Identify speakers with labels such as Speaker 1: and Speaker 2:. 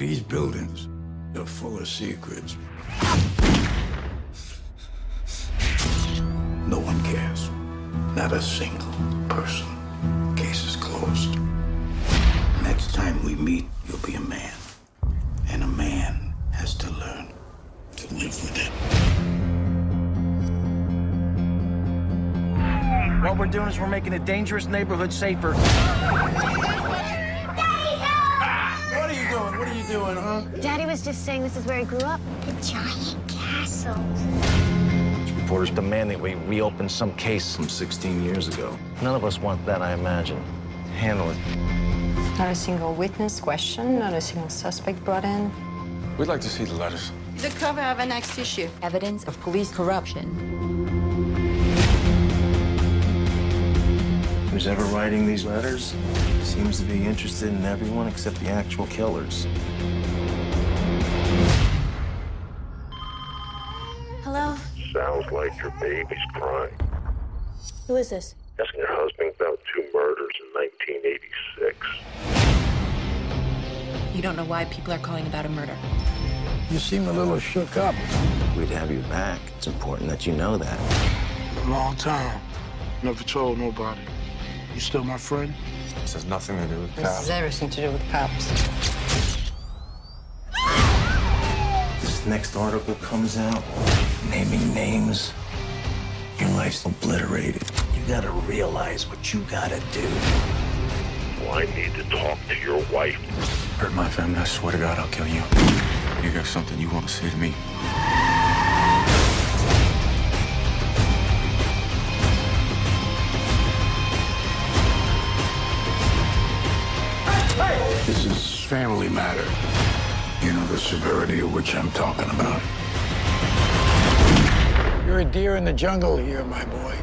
Speaker 1: these buildings are full of secrets. No one cares. Not a single person. Case is closed. Next time we meet, you'll be a man. And a man has to learn to live with it.
Speaker 2: What we're doing is we're making a dangerous neighborhood safer.
Speaker 3: Doing? What are you doing, huh?
Speaker 4: Daddy was just saying this is where he grew up.
Speaker 5: The giant castle.
Speaker 2: Reporters demand that we reopen some case from 16 years ago. None of us want that, I imagine. Handle it.
Speaker 6: Not a single witness questioned, not a single suspect brought in.
Speaker 3: We'd like to see the letters.
Speaker 6: The cover of our next issue.
Speaker 7: Evidence of police corruption.
Speaker 2: Who's ever writing these letters seems to be interested in everyone except the actual killers.
Speaker 4: Hello?
Speaker 8: Sounds like your baby's crying.
Speaker 4: Who is this?
Speaker 8: Asking your husband about two murders in 1986.
Speaker 7: You don't know why people are calling about a murder.
Speaker 1: You seem a little shook up.
Speaker 2: We'd have you back. It's important that you know that.
Speaker 3: Long time. Never told nobody. You still my friend? This has nothing to do with cops.
Speaker 6: This has everything to do with cops.
Speaker 2: This next article comes out, naming names. Your life's obliterated. You gotta realize what you gotta do.
Speaker 8: Well, I need to talk to your wife.
Speaker 3: Hurt my family, I swear to God, I'll kill you. You got something you want to say to me?
Speaker 1: This is family matter. You know the severity of which I'm talking about. You're a deer in the jungle here, my boy.